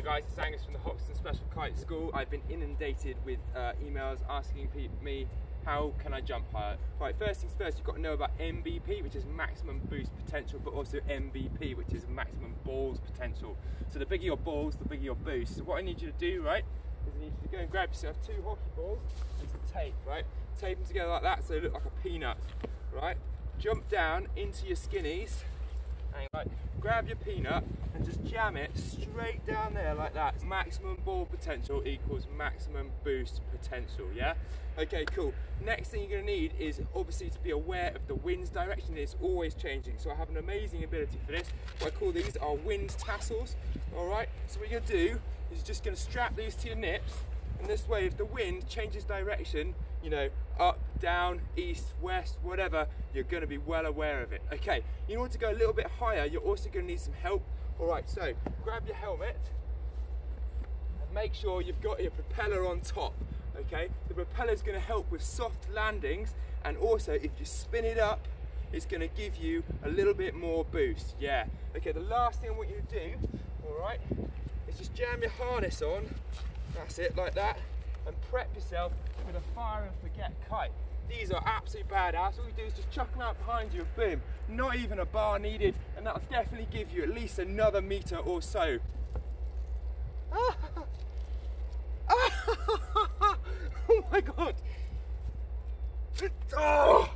Hi guys, it's Angus from the Hoxton Special Kite School. I've been inundated with uh, emails asking me how can I jump higher. Right, first things first, you've got to know about MVP, which is maximum boost potential, but also MVP, which is maximum balls potential. So the bigger your balls, the bigger your boost. So what I need you to do, right, is I need you to go and grab yourself two hockey balls and some tape, right? Tape them together like that so they look like a peanut, right? Jump down into your skinnies, right, grab your peanut and just jam it straight down there like that. Maximum ball potential equals maximum boost potential, yeah? Okay, cool. Next thing you're gonna need is obviously to be aware of the wind's direction. It's always changing. So I have an amazing ability for this. What I call these are wind tassels, all right? So what you're gonna do is you're just gonna strap these to your nips and this way, if the wind changes direction, you know, up, down, east, west, whatever, you're going to be well aware of it. Okay, in order to go a little bit higher, you're also going to need some help. All right, so grab your helmet and make sure you've got your propeller on top. Okay, the propeller is going to help with soft landings, and also if you spin it up, it's going to give you a little bit more boost. Yeah. Okay, the last thing I want you to do, all right, is just jam your harness on that's it, like that. And prep yourself for the fire and forget kite. These are absolutely badass. All you do is just chuck them out behind you, and boom. Not even a bar needed, and that'll definitely give you at least another meter or so. oh my god! Oh!